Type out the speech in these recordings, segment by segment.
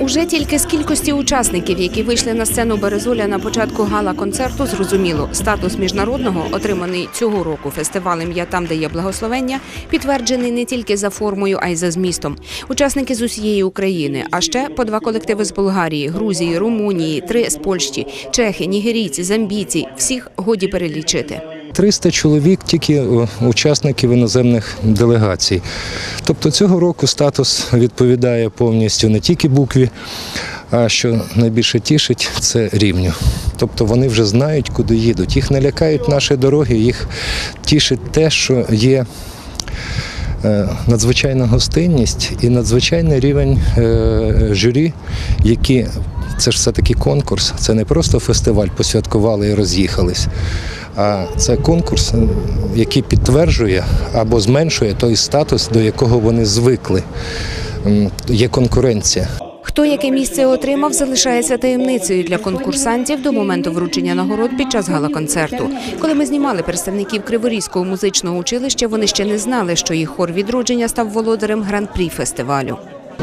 Уже тільки з кількості учасників, які вийшли на сцену Березоля на початку гала-концерту, зрозуміло, статус міжнародного, отриманий цього року фестивалем Я там, де є благословення, підтверджений не тільки за формою, а й за змістом. Учасники з усієї України, а ще по два колективи з Болгарії, Грузії, Румунії, три з Польщі, чехи, нігерійці, замбійці. Всіх годі перелічити. 300 чоловік тільки е, учасників іноземних делегацій. Тобто цього року статус відповідає повністю не тільки букві, а що найбільше тішить, це рівню. Тобто вони вже знають, куди їдуть. Їх не лякають наші дороги, їх тішить те, що є е, надзвичайна гостинність і надзвичайний рівень е, журі, які це ж все-таки конкурс, це не просто фестиваль, посвяткували і роз'їхались. А це конкурс, який підтверджує або зменшує той статус, до якого вони звикли. Є конкуренція. Хто яке місце отримав, залишається таємницею для конкурсантів до моменту вручення нагород під час гала-концерту. Коли ми знімали представників Криворізького музичного училища, вони ще не знали, що їх хор відродження став володарем гран-прі фестивалю.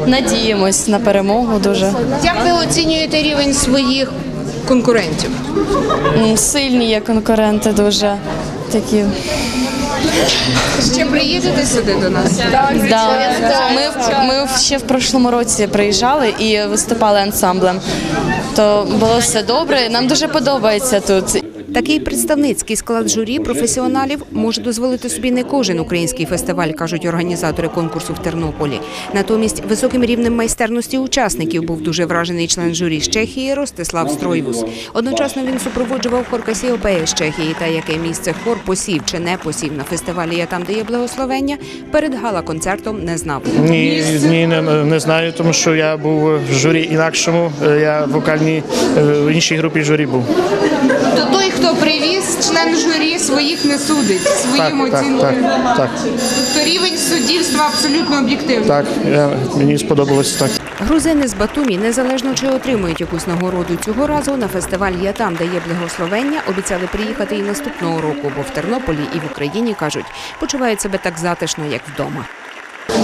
Надіємось на перемогу дуже. Як ви оцінюєте рівень своїх конкурентів? Сильні є конкуренти дуже такі. Ще приїдете сюди до нас? Да. Ми, в- ми в- ще в прошлому році приїжджали і виступали ансамблем. То було все добре. Нам дуже подобається тут. Такий представницький склад журі професіоналів може дозволити собі не кожен український фестиваль, кажуть організатори конкурсу в Тернополі. Натомість високим рівнем майстерності учасників був дуже вражений член журі з Чехії Ростислав Стройвус. Одночасно він супроводжував хор Касіопея з Чехії та яке місце хор посів чи не посів на фестивалі «Я там, де є благословення, перед гала-концертом не знав. Ні, ні, не, не знаю, тому що я був в журі інакшому, е, я в вокальній е, в іншій групі журі був. То той, хто привіз, член журі своїх не судить своїм так, оцінкою. так, так, Тобто рівень суддівства абсолютно об'єктивний. так, я, мені сподобалось так. Грузини з Батумі, незалежно чи отримують якусь нагороду цього разу, на фестиваль «Я там, де є благословення, обіцяли приїхати і наступного року, бо в Тернополі і в Україні кажуть, почувають себе так затишно, як вдома.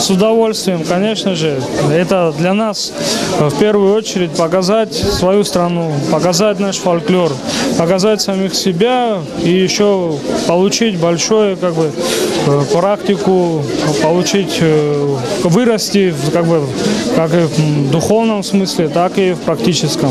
С удовольствием, конечно же. Это для нас э, в первую очередь показать свою страну, показать наш фольклор, показать самих себя и еще получить большое как бы э, практику, получить э, вырасти как бы как и в духовном смысле, так и в практическом.